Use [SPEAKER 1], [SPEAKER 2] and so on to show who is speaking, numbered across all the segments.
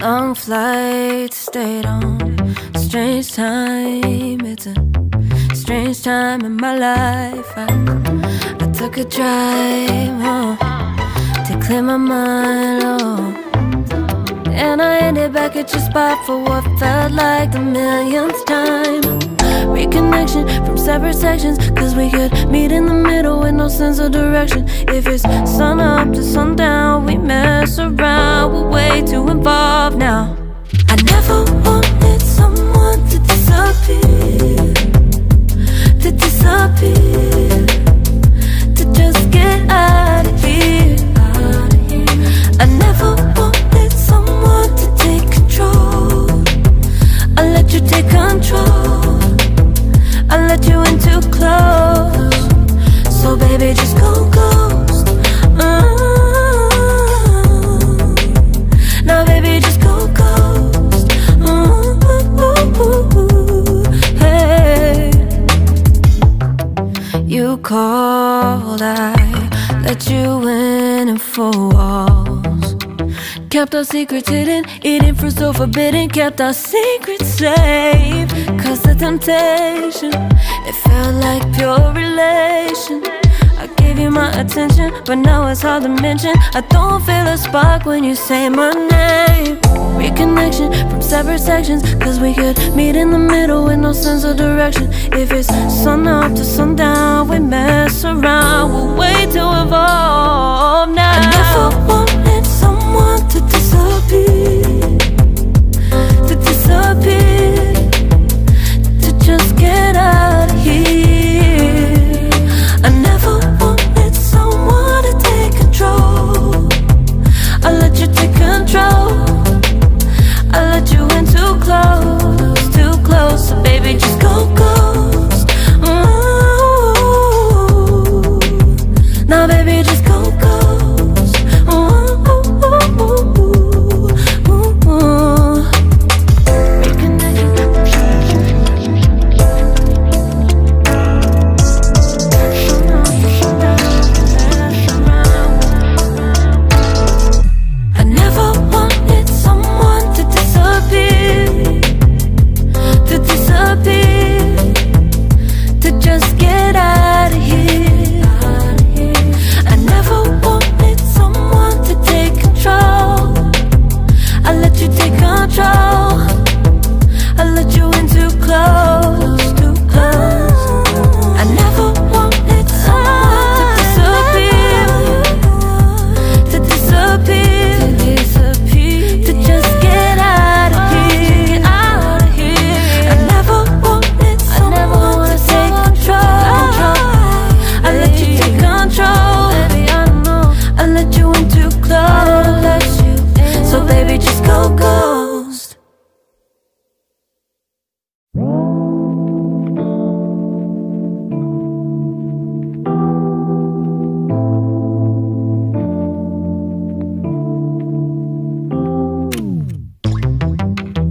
[SPEAKER 1] Long flight, stayed on strange time. It's a strange time in my life. I, I took a drive home to clear my mind. Oh. And I ended back at your spot for what felt like the millionth time. Reconnection from separate sections, cause we could meet in the middle with no sense of direction. If it's sun up to sundown, we mess involved now. I never wanted someone to disappear, to disappear, and four walls. Kept our secrets hidden, eating fruit so forbidden. Kept our secrets safe. Cause the temptation, it felt like pure relation. I you my attention, but now it's hard to mention. I don't feel a spark when you say my name. Reconnection from separate sections, cause we could meet in the middle with no sense of direction. If it's sun up to sundown, we mess around, we're way too involved now. I never wanted someone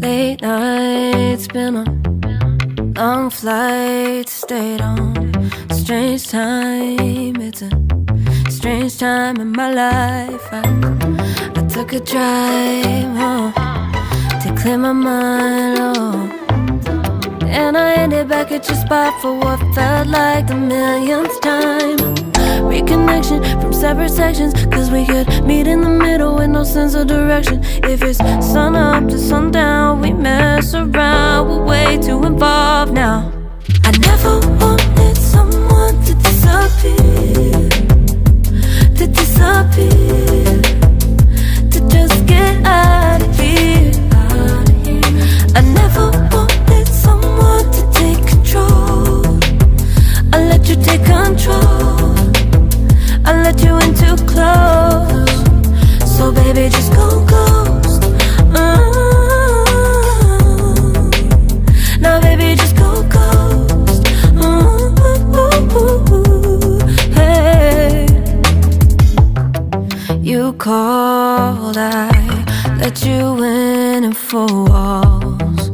[SPEAKER 1] Late nights, been on long flights, stayed on strange time. It's a strange time in my life. I, I took a drive home to clear my mind. Oh. And I ended back at your spot for what felt like the millionth time. Reconnection from separate sections, cause we could meet in the middle with no sense of direction. If it's sun up to sundown, we mess around, we're way too involved now. I never wanted someone to disappear, to disappear, Baby, just go ghost. Mm. Now baby, just go ghost. Ooh. Hey. You called, I let you in and four walls.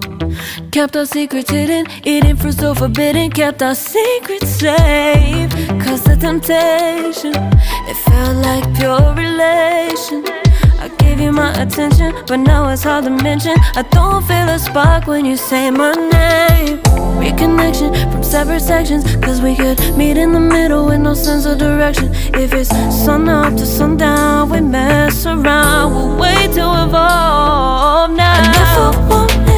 [SPEAKER 1] Kept our secrets hidden, eating fruit so forbidden. Kept our secrets safe. Cause the temptation, it felt like pure relation. I gave gave you my attention, but now it's hard to mention. I don't feel a spark when you say my name. Reconnection from separate sections, cause we could meet in the middle with no sense of direction. If it's sun up to sundown, we mess around, we'll wait to evolve now. I never want